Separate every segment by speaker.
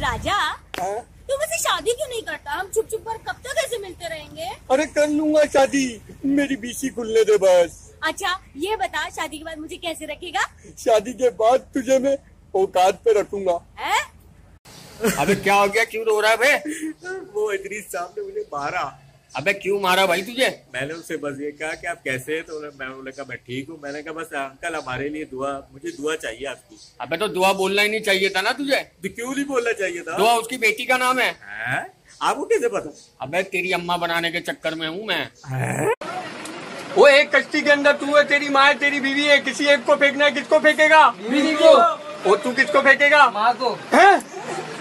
Speaker 1: राजा
Speaker 2: तुम
Speaker 1: तू मुझसे शादी क्यों नहीं करता? हम चुप चुप कर कब तक ऐसे मिलते रहेंगे?
Speaker 2: अरे कर लूँगा शादी। मेरी बीसी खुलने दे बस।
Speaker 1: अच्छा ये बता शादी के बाद मुझे कैसे रखेगा?
Speaker 2: शादी के बाद तुझे मैं औकात पे रखूँगा।
Speaker 1: अरे
Speaker 3: अबे क्या हो गया? क्यों रो रहा है बे
Speaker 4: वो इतनी साहब ने मुझे मारा
Speaker 3: अबे क्यों मारा भाई तुझे?
Speaker 4: मैंने उससे बस ये कहा कि आप कैसे हैं? तो उन्होंने- मैं बोला कहा मैं ठीक हूँ। मैंने कहा बस अंकल हमारे लिए दुआ मुझे दुआ चाहिए आपकी।
Speaker 3: अबे तो दुआ बोलना ही नहीं चाहिए था ना तुझे?
Speaker 4: तो क्यों नहीं बोलना चाहिए था?
Speaker 3: दुआ उसकी बेटी का नाम है।
Speaker 4: हैं? आपको कैसे पता?
Speaker 3: अबे तेरी अम्मा बनाने के चक्कर में हूँ मैं।
Speaker 4: हैं?
Speaker 2: वो एक कश्ती के अंदर तू है तेरी माँ तेरी बीवी है किसी एक को फेंकना है किसको फेंकेगा?
Speaker 5: बीवी को।
Speaker 2: वो तू किसको फेंकेगा?
Speaker 5: माँ को।
Speaker 2: हैं?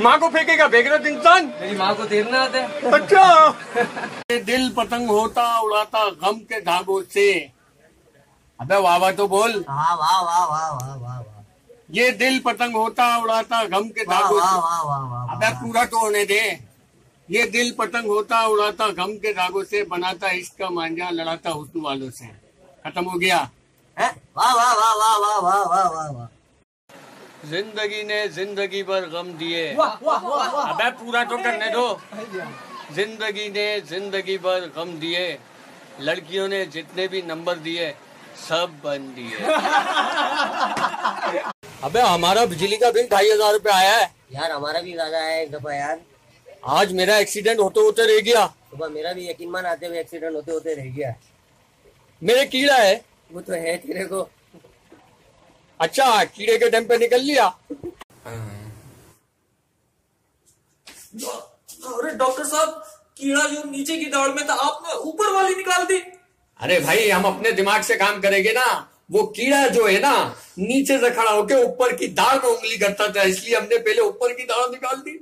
Speaker 2: माँ को फेंकेगा बेगरत इंसान
Speaker 5: मेरी माँ को तैरना आता है
Speaker 2: अच्छा
Speaker 3: दिल पतंग होता उड़ाता गम के धागों से अबे वाह वाह तो बोल
Speaker 5: वाह वाह वाह वाह वाह वाह
Speaker 3: ये दिल पतंग होता उड़ाता गम के धागों से अबे पूरा तो होने दे ये दिल पतंग होता उड़ाता गम के धागों से बनाता इश्क का मांझा लड़ाता हुस्न वालों से खत्म हो गया
Speaker 5: वाह वाह वाह वाह वाह वाह वाह वाह
Speaker 3: ज़िंदगी ने ज़िंदगी भर गम दिए। अबे पूरा तो करने दो। ज़िंदगी ने ज़िंदगी भर गम दिए। लड़कियों ने जितने भी नंबर दिए सब बन दिए। अबे हमारा बिजली का बिल ढाई हज़ार रूपए आया है।
Speaker 5: यार हमारा भी ज़्यादा है एक दफ़ा यार।
Speaker 3: आज मेरा एक्सीडेंट होते होते रह गया।
Speaker 5: सुबह मेरा भी यकीन मान आते हुए एक्सीडेंट होते होते रह गया।
Speaker 3: मेरे कीड़ा है।
Speaker 5: वो तो है तेरे को।
Speaker 3: अच्छा कीड़े के टाइम पे निकल लिया।
Speaker 6: अरे डॉक्टर साहब कीड़ा जो नीचे की दौड़ में था आपने ऊपर वाली निकाल दी।
Speaker 3: अरे भाई हम अपने दिमाग से काम करेंगे ना। वो कीड़ा जो है ना नीचे से खड़ा होके ऊपर की दाढ़ में उंगली करता था इसलिए हमने पहले ऊपर की दाढ़ निकाल दी।